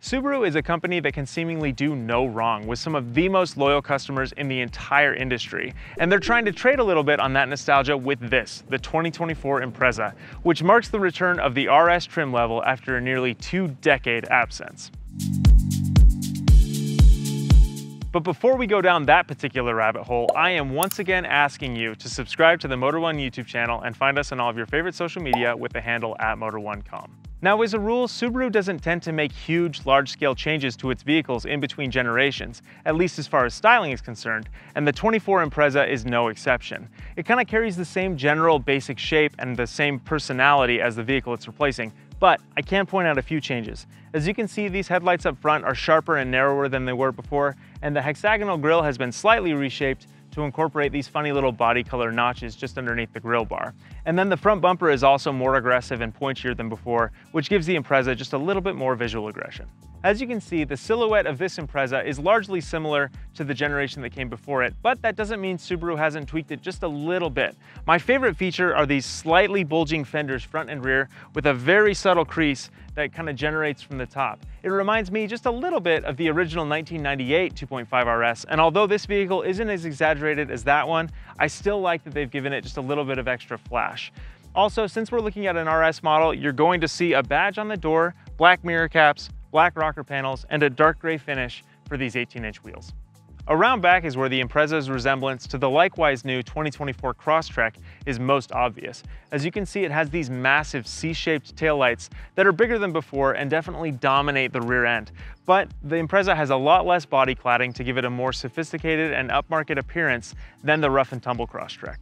Subaru is a company that can seemingly do no wrong with some of the most loyal customers in the entire industry. And they're trying to trade a little bit on that nostalgia with this, the 2024 Impreza, which marks the return of the RS trim level after a nearly two decade absence. But before we go down that particular rabbit hole, I am once again asking you to subscribe to the Motor1 YouTube channel and find us on all of your favorite social media with the handle at Motor1.com. Now, as a rule, Subaru doesn't tend to make huge, large-scale changes to its vehicles in between generations, at least as far as styling is concerned, and the 24 Impreza is no exception. It kind of carries the same general basic shape and the same personality as the vehicle it's replacing, but I can point out a few changes. As you can see, these headlights up front are sharper and narrower than they were before, and the hexagonal grille has been slightly reshaped to incorporate these funny little body color notches just underneath the grille bar. And then the front bumper is also more aggressive and pointier than before, which gives the Impreza just a little bit more visual aggression. As you can see, the silhouette of this Impreza is largely similar to the generation that came before it, but that doesn't mean Subaru hasn't tweaked it just a little bit. My favorite feature are these slightly bulging fenders front and rear with a very subtle crease that kind of generates from the top. It reminds me just a little bit of the original 1998 2.5 RS, and although this vehicle isn't as exaggerated as that one, I still like that they've given it just a little bit of extra flash. Also, since we're looking at an RS model, you're going to see a badge on the door, black mirror caps, black rocker panels, and a dark gray finish for these 18-inch wheels. Around back is where the Impreza's resemblance to the likewise new 2024 Crosstrek is most obvious. As you can see, it has these massive C-shaped taillights that are bigger than before and definitely dominate the rear end. But the Impreza has a lot less body cladding to give it a more sophisticated and upmarket appearance than the rough and tumble Crosstrek.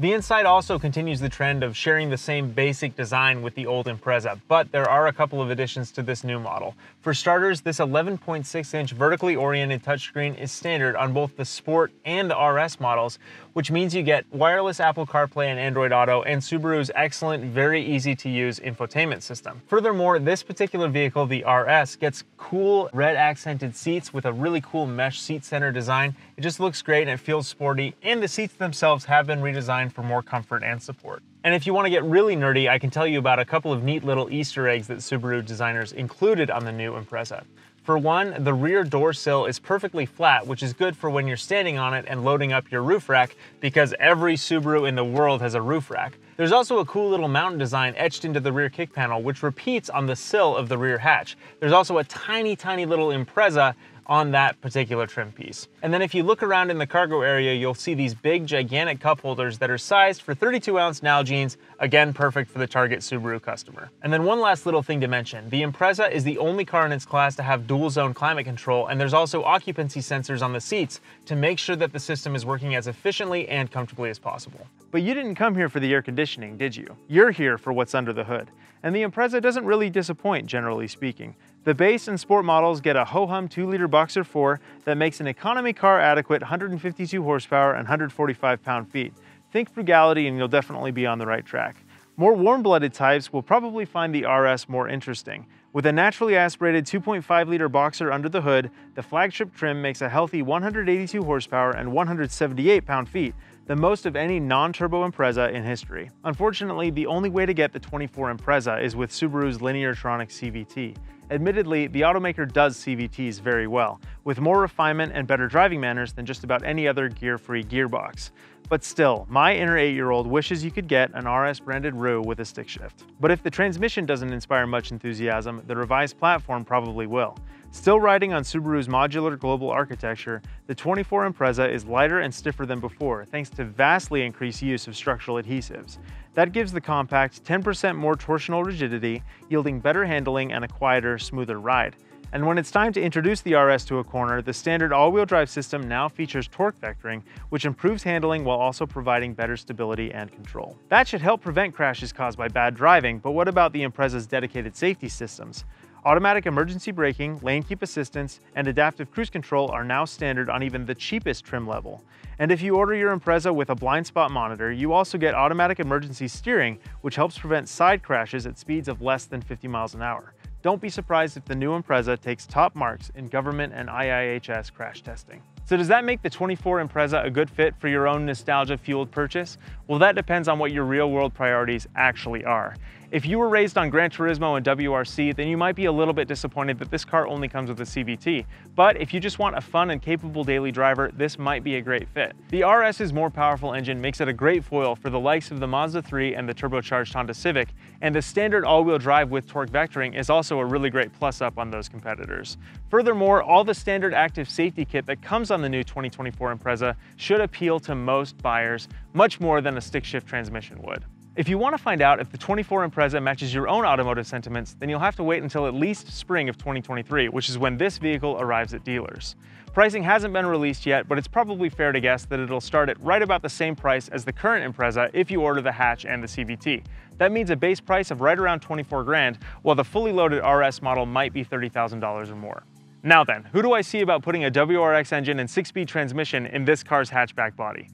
The inside also continues the trend of sharing the same basic design with the old Impreza, but there are a couple of additions to this new model. For starters, this 11.6 inch vertically oriented touchscreen is standard on both the Sport and the RS models, which means you get wireless Apple CarPlay and Android Auto and Subaru's excellent, very easy to use infotainment system. Furthermore, this particular vehicle, the RS, gets cool red accented seats with a really cool mesh seat center design. It just looks great and it feels sporty, and the seats themselves have been redesigned for more comfort and support. And if you want to get really nerdy, I can tell you about a couple of neat little Easter eggs that Subaru designers included on the new Impreza. For one, the rear door sill is perfectly flat, which is good for when you're standing on it and loading up your roof rack because every Subaru in the world has a roof rack. There's also a cool little mountain design etched into the rear kick panel, which repeats on the sill of the rear hatch. There's also a tiny, tiny little Impreza on that particular trim piece. And then if you look around in the cargo area, you'll see these big gigantic cup holders that are sized for 32 ounce Nalgene's, again perfect for the target Subaru customer. And then one last little thing to mention, the Impreza is the only car in its class to have dual zone climate control and there's also occupancy sensors on the seats to make sure that the system is working as efficiently and comfortably as possible. But you didn't come here for the air conditioning, did you? You're here for what's under the hood. And the Impreza doesn't really disappoint, generally speaking. The base and sport models get a ho-hum 2-liter Boxer 4 that makes an economy car adequate 152 horsepower and 145 pound-feet. Think frugality and you'll definitely be on the right track. More warm-blooded types will probably find the RS more interesting. With a naturally aspirated 2.5-liter Boxer under the hood, the flagship trim makes a healthy 182 horsepower and 178 pound-feet, the most of any non-turbo Impreza in history. Unfortunately, the only way to get the 24 Impreza is with Subaru's Lineartronic CVT. Admittedly, the automaker does CVTs very well, with more refinement and better driving manners than just about any other gear-free gearbox. But still, my inner 8-year-old wishes you could get an RS-branded ROO with a stick shift. But if the transmission doesn't inspire much enthusiasm, the revised platform probably will. Still riding on Subaru's modular global architecture, the 24 Impreza is lighter and stiffer than before thanks to vastly increased use of structural adhesives. That gives the compact 10% more torsional rigidity, yielding better handling and a quieter, smoother ride. And when it's time to introduce the RS to a corner, the standard all-wheel drive system now features torque vectoring, which improves handling while also providing better stability and control. That should help prevent crashes caused by bad driving, but what about the Impreza's dedicated safety systems? Automatic emergency braking, lane keep assistance, and adaptive cruise control are now standard on even the cheapest trim level. And if you order your Impreza with a blind spot monitor, you also get automatic emergency steering, which helps prevent side crashes at speeds of less than 50 miles an hour. don't be surprised if the new Impreza takes top marks in government and IIHS crash testing. So does that make the 24 Impreza a good fit for your own nostalgia-fueled purchase? Well, that depends on what your real-world priorities actually are. If you were raised on Gran Turismo and WRC, then you might be a little bit disappointed that this car only comes with a CVT. But if you just want a fun and capable daily driver, this might be a great fit. The RS's more powerful engine makes it a great foil for the likes of the Mazda 3 and the turbocharged Honda Civic, and the standard all-wheel drive with torque vectoring is also a really great plus up on those competitors. Furthermore, all the standard active safety kit that comes on the new 2024 Impreza should appeal to most buyers much more than a stick shift transmission would. If you want to find out if the 24 Impreza matches your own automotive sentiments, then you'll have to wait until at least spring of 2023, which is when this vehicle arrives at dealers. Pricing hasn't been released yet, but it's probably fair to guess that it'll start at right about the same price as the current Impreza if you order the hatch and the CVT. That means a base price of right around 24 grand, while the fully loaded RS model might be $30,000 or more. Now then, who do I see about putting a WRX engine and 6-speed transmission in this car's hatchback body?